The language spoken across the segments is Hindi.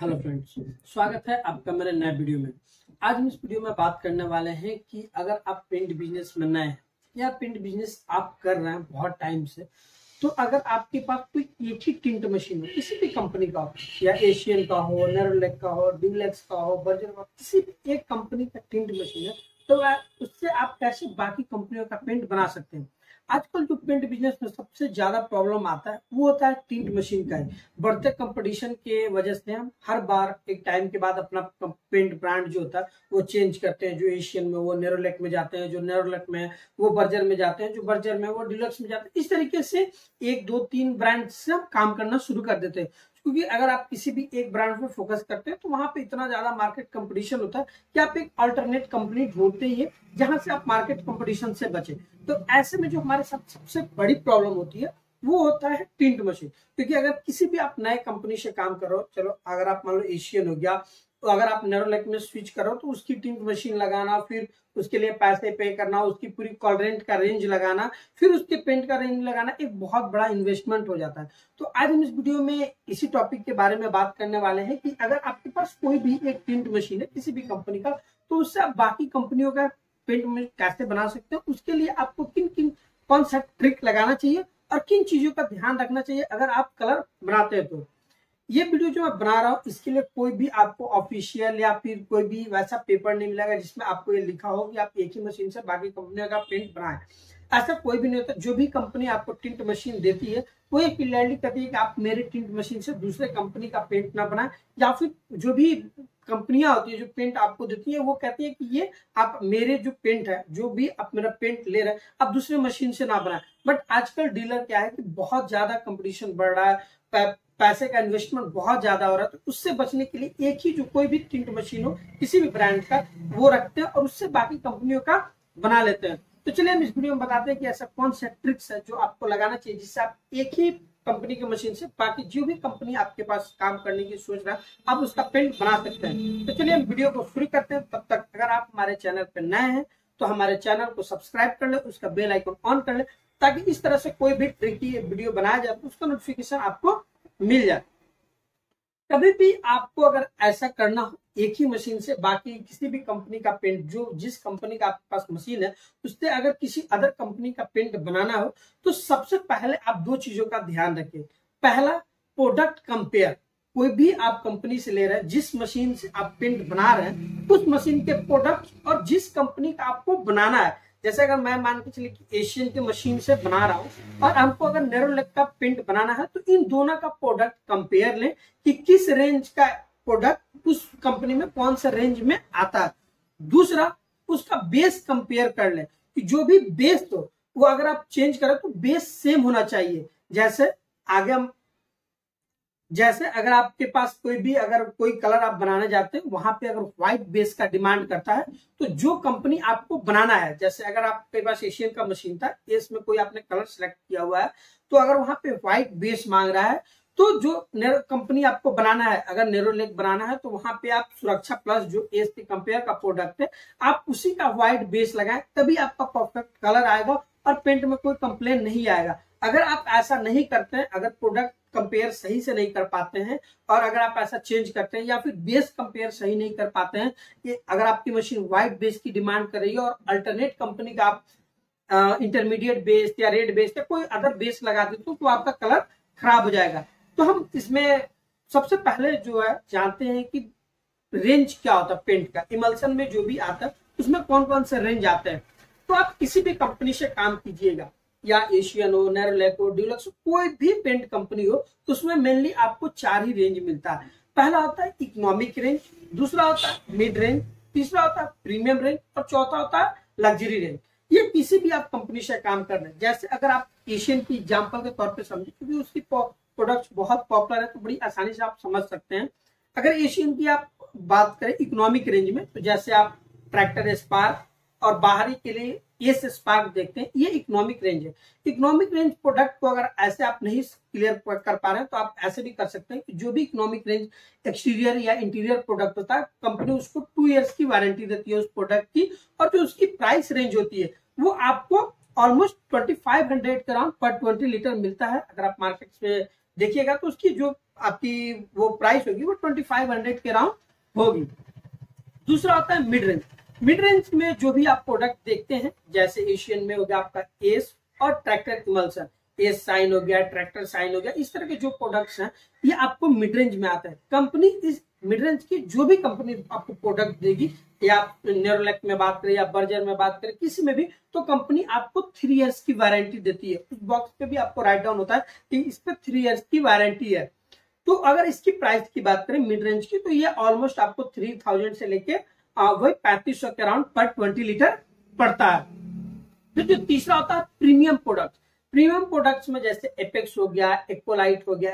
हेलो फ्रेंड्स स्वागत है आपका मेरे नए वीडियो में। आज हम इस वीडियो में बात करने वाले हैं कि अगर आप पेंट बिज़नेस में नए हैं या पेंट बिज़नेस आप कर रहे हैं बहुत टाइम से तो अगर आपके पास कोई एक ही टिंट मशीन हो, किसी भी कंपनी का हो, या एशियन का हो नेरोलेक का हो ड्यूलेक्स का हो बर्जर का किसी भी एक कंपनी का टिंट मशीन है तो उससे आप कैसे बाकी कंपनियों का पेंट बना सकते हैं। आजकल जो पेंट बिज़नेस में सबसे ज़्यादा प्रॉब्लम आता है, वो होता है टिंट मशीन का है। बढ़ते कंपटीशन के वजह से हम हर बार एक टाइम के बाद अपना पेंट ब्रांड जो होता है, वो चेंज करते हैं, जो एशियन में, वो नेरोलेक में जाते हैं, जो नेरोलेक में, वो बर्जर में जाते हैं, जो बर्जर में, वो डिलक्स में जाते हैं। इस तरीके से एक, दो, तीन ब्रांड से काम करना शुरू कर देते हैं। क्योंकि अगर आप किसी भी एक ब्रांड पे फोकस करते हैं तो वहाँ पे इतना ज़्यादा मार्केट कंपटीशन होता है कि आप एक अल्टरनेट कंपनी ढूंढते ही है, जहाँ से आप मार्केट कंपटीशन से बचे। तो ऐसे में जो हमारे साथ सबसे बड़ी प्रॉब्लम होती है, वो होता है टिंट मशीन क्योंकि अगर किसी भी आप नए कंपनी से काम करो चलो, अगर आप मान लो एशियन हो गया तो अगर आप नेरोलेक में स्विच करो तो उसकी टिंट मशीन लगाना, फिर उसके लिए पैसे पे करना, उसकी पूरी कॉलरेंट का रेंज लगाना, फिर उसके पेंट का रेंज लगाना, एक बहुत बड़ा इन्वेस्टमेंट हो जाता है। तो आज हम इस वीडियो में इसी टॉपिक के बारे में बात करने वाले हैं कि अगर आपके पास कोई भी एक टिंट मशीन है, किसी भी कंपनी का तो उससे आप बाकी कंपनियों का पेंट कैसे बना सकते हैं, उसके लिए आपको किन किन कौन सा ट्रिक लगाना चाहिए और किन चीज़ों का ध्यान रखना चाहिए, अगर आप कलर बनाते हैं तो। ये वीडियो जो मैं बना रहा हूँ, इसके लिए कोई भी आपको ऑफिशियल या फिर कोई भी वैसा पेपर नहीं मिलेगा जिसमें आपको ये लिखा हो कि आप एक ही मशीन से बाकी कंपनियों का प्रिंट बनाए। ऐसा कोई भी नहीं होता। जो भी कंपनी आपको टिंट मशीन देती है, वो ये क्लियरली कहती है कि आप मेरे टिंट मशीन से दूसरे कंपनी का पेंट ना बनाए। या फिर जो भी कंपनियाँ होती है, जो पेंट आपको देती है, वो कहती है कि ये आप मेरे जो पेंट है, जो भी आप मेरा पेंट ले रहे हैं, आप दूसरे मशीन से ना बनाए। बट आजकल डीलर क्या है कि बहुत ज़्यादा कंपटीशन बढ़ रहा है। पैसे का इन्वेस्टमेंट बहुत ज़्यादा हो रहा है तो उससे बचने के लिए एक ही जो कोई भी टिंट मशीन हो, किसी भी ब्रांड का, वो रखते हैं और उससे बाकी कंपनियों का बना लेते हैं। तो चलिए हम इस वीडियो में बताते हैं कि ऐसा कौन सा ट्रिक्स है जो आपको लगाना चाहिए, जिससे आप एक ही कंपनी की मशीन से बाकी जो भी कंपनी आपके पास काम करने की सोच रहा है, आप उसका पेंट बना सकते हैं। तो चलिए हम वीडियो को शुरू करते हैं। तब तक अगर आप हमारे चैनल पर नए हैं तो हमारे चैनल को सब्सक्राइब कर ले, उसका बेल आइकन ऑन कर ले, ताकि इस तरह से कोई भी ट्रिकी वीडियो बनाया जाए तो उसका नोटिफिकेशन आपको मिल जाए कभी भी आपको अगर ऐसा करना हो, एक ही मशीन से, बाकी किसी भी कंपनी का पेंट, जो जिस कंपनी का आपके पास मशीन है, उससे अगर किसी अदर कंपनी का पेंट बनाना हो तो सबसे पहले आप दो चीज़ों का ध्यान रखें। पहला प्रोडक्ट कंपेयर कोई भी आप कंपनी से ले रहे हैं, जिस मशीन से आप पेंट बना रहे हैं, उस मशीन के प्रोडक्ट और जिस कंपनी का आपको बनाना है जैसे अगर मैं मान के चलिए एशियन की मशीन से बना रहा हूँ, और हमको अगर नेरोलेक का पेंट बनाना है तो इन दोनों का प्रोडक्ट कंपेयर लें कि किस रेंज का प्रोडक्ट उस कंपनी में कौन सा रेंज में आता है। दूसरा, उसका बेस कंपेयर कर ले कि जो भी बेस हो वो अगर आप चेंज करें तो बेस सेम होना चाहिए। जैसे आगे हम जैसे अगर आपके पास कोई भी, अगर कोई कलर आप बनाने जाते हैं, वहाँ पे अगर व्हाइट बेस का डिमांड करता है तो जो कंपनी आपको बनाना है, जैसे अगर आपके पास एशियन का मशीन था इसमें कोई आपने कलर सेलेक्ट किया हुआ है तो अगर वहाँ पे व्हाइट बेस मांग रहा है तो जो कंपनी आपको बनाना है, अगर नेरो बनाना है तो वहाँ पे आप सुरक्षा प्लस जो एस पी कंपेयर का प्रोडक्ट है, आप उसी का व्हाइट बेस लगाए, तभी आपका परफेक्ट कलर आएगा और पेंट में कोई कंप्लेन नहीं आएगा। अगर आप ऐसा नहीं करते हैं, अगर प्रोडक्ट कंपेयर सही से नहीं कर पाते हैं और अगर आप ऐसा चेंज करते हैं या फिर बेस कंपेयर सही नहीं कर पाते हैं कि अगर आपकी मशीन व्हाइट बेस की डिमांड कर रही है और अल्टरनेट कंपनी का आप इंटरमीडिएट बेस या रेड बेस या कोई अदर बेस लगा देते हो तो आपका कलर खराब हो जाएगा। तो हम इसमें सबसे पहले जो है जानते हैं कि रेंज क्या होता है पेंट का। इमल्सन में जो भी आता है, उसमें कौन कौन से रेंज आते हैं? तो आप किसी भी कंपनी से काम कीजिएगा। या एशियन हो नेरोलैक हो, डिलक्स कोई भी पेंट कंपनी हो तो उसमें मेनली आपको चार ही रेंज मिलता है। पहला होता है इकोनॉमिक रेंज दूसरा होता है मिड रेंज तीसरा होता है प्रीमियम रेंज और चौथा होता है लग्जरी रेंज ये किसी भी आप कंपनी से काम कर रहे हैं, जैसे अगर आप एशियन की एग्ज़ाम्पल के तौर पर समझे, क्योंकि उसकी प्रोडक्ट बहुत पॉपुलर है तो बड़ी आसानी से आप समझ सकते हैं। अगर एशियन की आप बात करें इकोनॉमिक रेंज में तो जैसे आप ट्रैक्टर स्पार्क और बाहरी के लिए एस स्पार्क देखते हैं। ये इकोनॉमिक रेंज है। इकोनॉमिक रेंज प्रोडक्ट को अगर ऐसे आप नहीं क्लियर कर पा रहे हैं तो आप ऐसे भी कर सकते हैं कि जो भी इकोनॉमिक रेंज एक्सटीरियर या इंटीरियर प्रोडक्ट होता है कंपनी उसको टू इयर्स की वारंटी देती है उस प्रोडक्ट की और जो उसकी प्राइस रेंज होती है, वो आपको almost twenty five hundred gram पर ट्वेंटी लीटर मिलता है। अगर आप मार्केट में देखिएगा तो उसकी जो आपकी वो प्राइस होगी, वो ट्वेंटी फाइव हंड्रेड के अराउंड होगी। दूसरा होता है मिड रेंज मिड रेंज में जो भी आप प्रोडक्ट देखते हैं, जैसे एशियन में हो गया आपका एस और ट्रैक्टर इमल्सन एस साइन हो गया ट्रैक्टर साइन हो गया, इस तरह के जो प्रोडक्ट्स हैं, ये आपको मिड रेंज में आता है। कंपनी इस मिड रेंज की जो भी कंपनी आपको प्रोडक्ट देगी, या नेरोलैक में बात करें, या बर्जर में बात करें, किसी में भी तो कंपनी आपको थ्री इयर्स की वारंटी देती है। उस बॉक्स पे भी आपको राइट डाउन होता है कि इस पर थ्री इयर्स की वारंटी है। तो अगर इसकी प्राइस की बात करें मिड रेंज की तो ये ऑलमोस्ट आपको थ्री थाउज़ेंड से लेके वही पैंतीस सौ के अराउंड पर ट्वेंटी लीटर पड़ता है। फिर जो तीसरा होता है प्रीमियम प्रोडक्ट प्रीमियम प्रोडक्ट्स में जैसे एपेक्स हो गया एक्पोलाइट हो गया,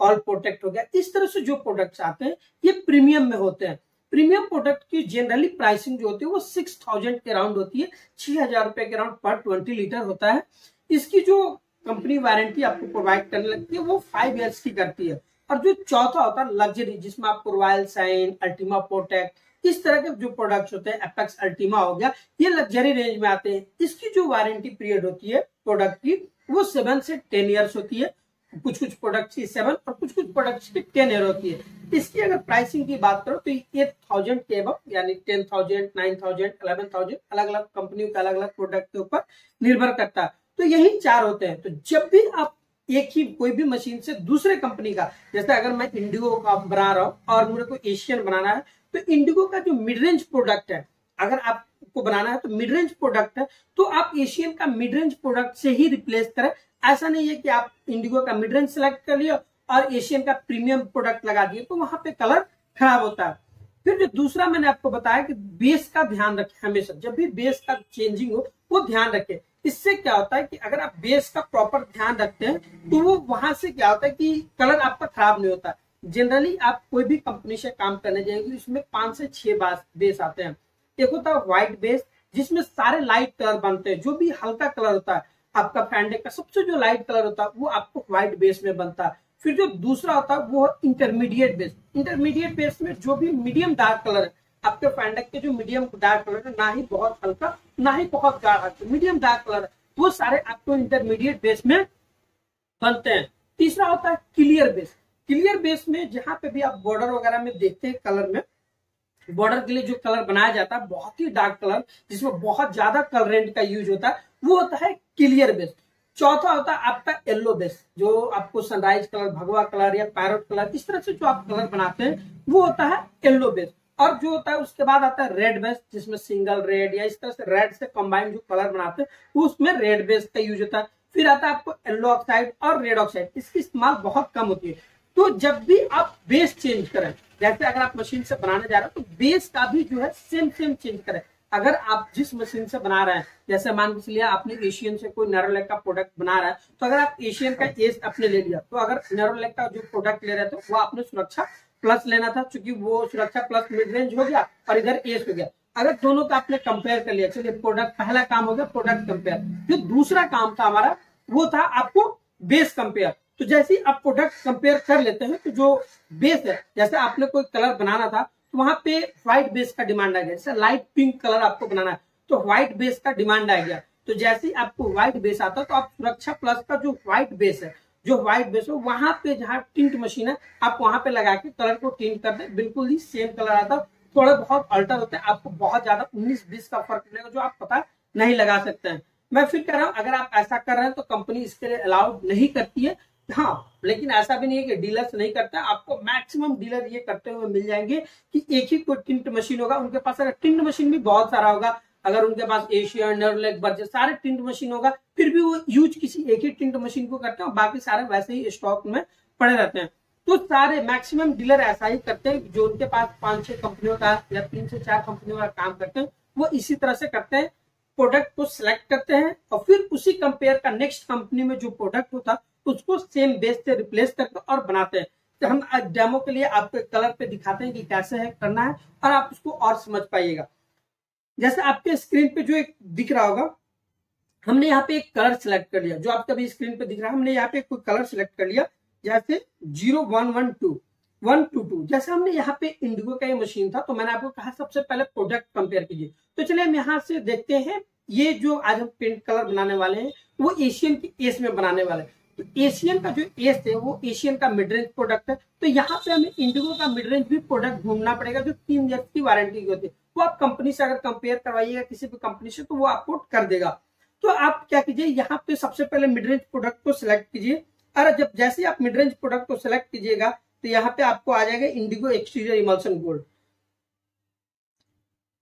ऑल प्रोटेक्ट हो गया, इस तरह से जो प्रोडक्ट्स आते हैं, ये प्रीमियम में होते हैं। प्रीमियम प्रोडक्ट की जनरली प्राइसिंग जो होती है, वो सिक्स थाउज़ेंड के राउंड होती है। छह हज़ार रुपए के राउंड पर ट्वेंटी लीटर होता है। इसकी जो कंपनी वारंटी आपको प्रोवाइड करने लगती है, वो फाइव ईयर्स की करती है। और जो चौथा होता है लग्जरी जिसमें आपको रॉयल साइन अल्टीमा प्रोटेक्ट इस तरह के जो प्रोडक्ट्स होते हैं एपेक्स अल्टीमा हो गया, ये लग्जरी रेंज में आते हैं। इसकी जो वारंटी पीरियड होती है प्रोडक्ट की, वो सेवन से टेन ईयर्स होती है। कुछ कुछ प्रोडक्ट्स की सेवन और कुछ कुछ प्रोडक्ट्स की टेन ईयर होती है। इसकी अगर प्राइसिंग की बात करो तो एट थाउज़ेंड के अब यानी ten thousand nine thousand eleven thousand अलग अलग कंपनियों के अलग अलग प्रोडक्ट के ऊपर निर्भर करता है। तो यही चार होते हैं। तो जब भी आप एक ही कोई भी मशीन से दूसरे कंपनी का। जैसे अगर मैं इंडिगो का बना रहा हूँ और मेरे को एशियन बनाना है तो इंडिगो का जो मिड रेंज प्रोडक्ट है, अगर आपको बनाना है तो मिड रेंज प्रोडक्ट है तो आप एशियन का मिड रेंज प्रोडक्ट से ही रिप्लेस करें। ऐसा नहीं है कि आप इंडिगो का मिड रेंज सेलेक्ट कर लिया और एशियन का प्रीमियम प्रोडक्ट लगा दिए तो वहाँ पे कलर खराब होता है। फिर जो दूसरा मैंने आपको बताया कि बेस का ध्यान रखें हमेशा। जब भी बेस का चेंजिंग हो, वो ध्यान रखें। इससे क्या होता है कि अगर आप बेस का प्रॉपर ध्यान रखते हैं तो वो वहाँ से क्या होता है कि कलर आपका खराब नहीं होता। जनरली आप कोई भी कंपनी से काम करने जाएँगे, उसमें पाँच से छह बेस आते हैं। एक होता है व्हाइट बेस जिसमें सारे लाइट कलर बनते हैं। जो भी हल्का कलर होता है, आपका फैंडेक का सबसे जो लाइट कलर होता है, वो आपको व्हाइट बेस में बनता है। फिर जो दूसरा होता है, वो इंटरमीडिएट बेस इंटरमीडिएट बेस में जो भी मीडियम डार्क कलर है आपके फैंडक के जो मीडियम डार्क कलर है, ना ही बहुत हल्का, ना ही बहुत गाढ़ा मीडियम डार्क कलर वो सारे आपको इंटरमीडिएट बेस में बनते हैं। तीसरा होता है क्लियर बेस क्लियर बेस में जहाँ पे भी आप बॉर्डर वगैरह में देखते हैं कलर में बॉर्डर के लिए जो कलर बनाया जाता है, बहुत ही डार्क कलर जिसमें बहुत ज़्यादा कलरेंट का यूज़ होता है, वो होता है क्लियर बेस चौथा होता है आपका येलो बेस जो आपको सनराइज कलर भगवा कलर या पैरोट कलर इस तरह से जो आप कलर बनाते हैं, वो होता है येलो बेस और जो होता है, उसके बाद आता है रेड बेस जिसमें सिंगल रेड या इस तरह से रेड से कंबाइन जो कलर बनाते हैं, उसमें रेड बेस का यूज़ होता है। फिर आता है आपको येलो ऑक्साइड और रेड ऑक्साइड इसकी इस्तेमाल बहुत कम होती है। तो जब भी आप बेस चेंज करें, जैसे अगर आप मशीन से बनाने जा रहे हो तो बेस का भी जो है सेम सेम चेंज करें। अगर आप जिस मशीन से बना रहे हैं, जैसे मान चलिए आपने एशियन से कोई नेरोलैक का प्रोडक्ट बना रहा है तो अगर आप एशियन का एस अपने ले लिया तो अगर नेरोलैक का जो प्रोडक्ट ले रहे थे, वो आपने सुरक्षा प्लस लेना था क्योंकि वो सुरक्षा प्लस मिड रेंज हो गया और इधर एस हो गया। अगर दोनों का आपने कंपेयर कर लिया, चलिए प्रोडक्ट पहला काम हो गया प्रोडक्ट कंपेयर जो दूसरा काम था हमारा, वो था आपको बेस कंपेयर तो जैसे आप प्रोडक्ट कंपेयर कर लेते हैं तो जो बेस है, जैसे आपने कोई कलर बनाना था तो वहाँ पे व्हाइट बेस का डिमांड आ गया। जैसे लाइट पिंक कलर आपको बनाना है तो व्हाइट बेस का डिमांड आ गया। तो जैसे आपको व्हाइट बेस आता है तो आप सुरक्षा प्लस का जो व्हाइट बेस है जो व्हाइट बेस हो, वहाँ पे जहाँ टिंट मशीन है आप वहाँ पे लगा के कलर को टिंट कर दे, बिल्कुल ही सेम कलर आता है। थोड़े बहुत अल्टर होते हैं, आपको बहुत ज़्यादा उन्नीस बीस का फ़र्क मिलेगा जो आप पता नहीं लगा सकते हैं। मैं फिर कह रहा हूँ, अगर आप ऐसा कर रहे हैं तो कंपनी इसके लिए अलाउड नहीं करती है। हाँ लेकिन ऐसा भी नहीं है कि डीलर्स नहीं करते आपको मैक्सिमम डीलर ये करते हुए मिल जाएँगे कि एक ही कोई टिंट मशीन होगा, उनके पास अगर टिंट मशीन भी बहुत सारा होगा अगर उनके पास एशिया नर्लेक बर्जे सारे टिंट मशीन होगा, फिर भी वो यूज़ किसी एक ही टिंट मशीन को करते हैं बाकी सारे वैसे ही स्टॉक में पड़े रहते हैं। तो सारे मैक्सिमम डीलर ऐसा ही करते हैं जो उनके पास पाँच छह कंपनियों का या तीन से चार कंपनियों का काम करते हैं, वो इसी तरह से करते हैं। प्रोडक्ट को सिलेक्ट करते हैं और फिर उसी कंपेयर का नेक्स्ट कंपनी में जो प्रोडक्ट होता, उसको सेम बेस से रिप्लेस करके और बनाते हैं। तो हम डेमो के लिए आपके कलर पे दिखाते हैं कि कैसे है, करना है और आप उसको और समझ पाइएगा। जैसे आपके स्क्रीन पे जो एक दिख रहा होगा, हमने यहाँ पे एक कलर सिलेक्ट कर लिया। जो आपका भी स्क्रीन पे दिख रहा है, हमने यहाँ पे कोई कलर सिलेक्ट कर लिया, जैसे zero one one two one two two. जैसे हमने यहाँ पे इंडिगो का ये मशीन था तो मैंने आपको कहा सबसे पहले प्रोडक्ट कंपेयर कीजिए। तो चलिए हम यहाँ से देखते हैं, ये जो आज हम पेंट कलर बनाने वाले हैं, वो एशियन की एस में बनाने वाले हैं। तो एशियन का जो एस है, वो एशियन का मिड रेंज प्रोडक्ट है। तो यहाँ पे हमें इंडिगो का मिड रेंज भी प्रोडक्ट ढूंढना पड़ेगा, जो तीन ईयर की वारंटी की होती है। वो आप कंपनी से अगर कंपेयर करवाइएगा किसी भी कंपनी से तो वो आपको कर देगा। तो आप क्या कीजिए, यहाँ पे सबसे पहले मिड रेंज प्रोडक्ट को सिलेक्ट कीजिए। और जब जैसे आप मिड रेंज प्रोडक्ट को सिलेक्ट कीजिएगा तो यहाँ पे आपको आ जाएगा इंडिगो एक्सटीरियर इमल्सन गोल्ड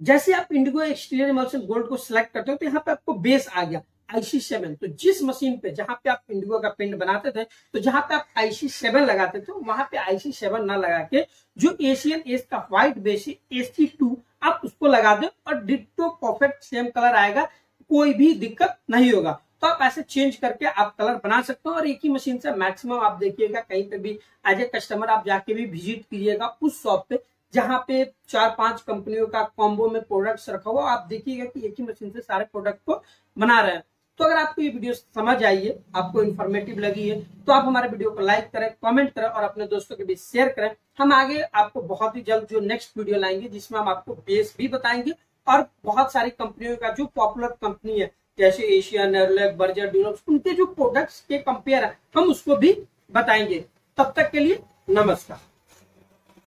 जैसे आप इंडिगो एक्सटीरियर इमल्सन गोल्ड को सिलेक्ट करते हो तो यहाँ पे आपको बेस आ गया आईसी सेवन तो जिस मशीन पे, जहाँ पे आप इंडिगो का पिंड बनाते थे तो जहाँ पे आप आईसी सेवन लगाते थे, वहाँ पे आईसी सेवन ना लगा के, जो एशियन एस का व्हाइट बेसी एस टू उसको लगा दो और डिटो परफेक्ट सेम कलर आएगा, कोई भी दिक्कत नहीं होगा। तो आप ऐसे चेंज करके आप कलर बना सकते हो और एक ही मशीन से मैक्सिमम आप देखिएगा, कहीं पे भी एज ए कस्टमर आप जाके भी विज़िट कीजिएगा उस शॉप पे, जहाँ पे चार पाँच कंपनियों का कॉम्बो में प्रोडक्ट्स रखा हुआ, आप देखिएगा कि एक ही मशीन से सारे प्रोडक्ट को बना रहे हैं। तो अगर आपको ये वीडियो समझ आई है, आपको इन्फॉर्मेटिव लगी है तो आप हमारे वीडियो को लाइक करें कमेंट करें और अपने दोस्तों के बीच शेयर करें। हम आगे आपको बहुत ही जल्द जो नेक्स्ट वीडियो लाएँगे, जिसमें हम आपको बेस भी बताएँगे और बहुत सारी कंपनियों का जो पॉपुलर कंपनी है, जैसे एशिया नेरोलैक बर्जर ड्यूरोप्स उनके जो प्रोडक्ट्स के कंपेयर है, हम उसको भी बताएँगे। तब तक के लिए नमस्कार।